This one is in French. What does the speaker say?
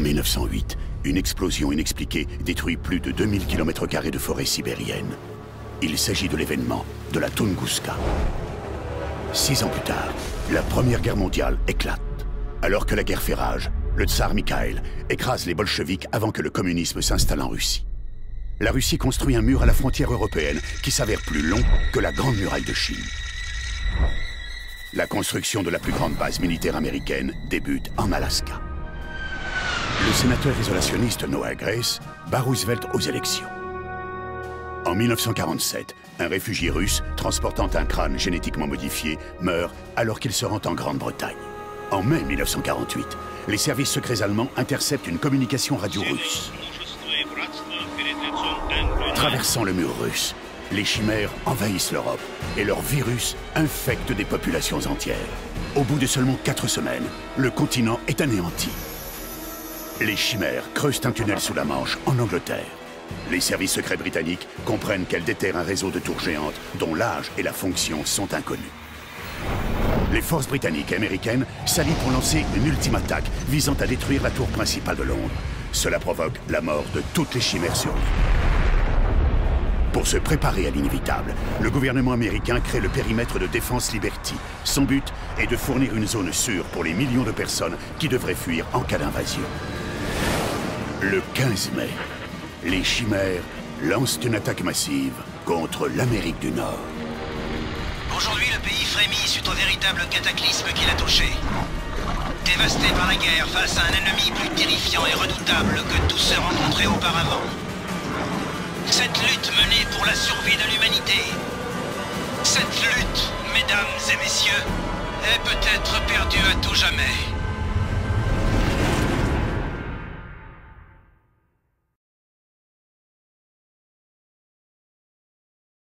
En 1908, une explosion inexpliquée détruit plus de 2000 km de forêt sibérienne. Il s'agit de l'événement de la Tunguska. Six ans plus tard, la Première Guerre mondiale éclate. Alors que la guerre fait rage, le tsar Mikhail écrase les bolcheviks avant que le communisme s'installe en Russie. La Russie construit un mur à la frontière européenne qui s'avère plus long que la Grande Muraille de Chine. La construction de la plus grande base militaire américaine débute en Alaska. Le sénateur isolationniste Noah Grace bat Roosevelt aux élections. En 1947, un réfugié russe transportant un crâne génétiquement modifié meurt alors qu'il se rend en Grande-Bretagne. En mai 1948, les services secrets allemands interceptent une communication radio russe. Traversant le mur russe, les chimères envahissent l'Europe et leur virus infecte des populations entières. Au bout de seulement quatre semaines, le continent est anéanti. Les chimères creusent un tunnel sous la Manche, en Angleterre. Les services secrets britanniques comprennent qu'elles déterrent un réseau de tours géantes dont l'âge et la fonction sont inconnus. Les forces britanniques et américaines s'allient pour lancer une ultime attaque visant à détruire la tour principale de Londres. Cela provoque la mort de toutes les chimères sur. Pour se préparer à l'inévitable, le gouvernement américain crée le périmètre de défense Liberty. Son but est de fournir une zone sûre pour les millions de personnes qui devraient fuir en cas d'invasion. Le 15 mai, les Chimères lancent une attaque massive contre l'Amérique du Nord. Aujourd'hui, le pays frémit suite au véritable cataclysme qui l'a touché. Dévasté par la guerre face à un ennemi plus terrifiant et redoutable que tous ceux rencontrés auparavant. Cette lutte menée pour la survie de l'humanité. Cette lutte, mesdames et messieurs, est peut-être perdue à tout jamais.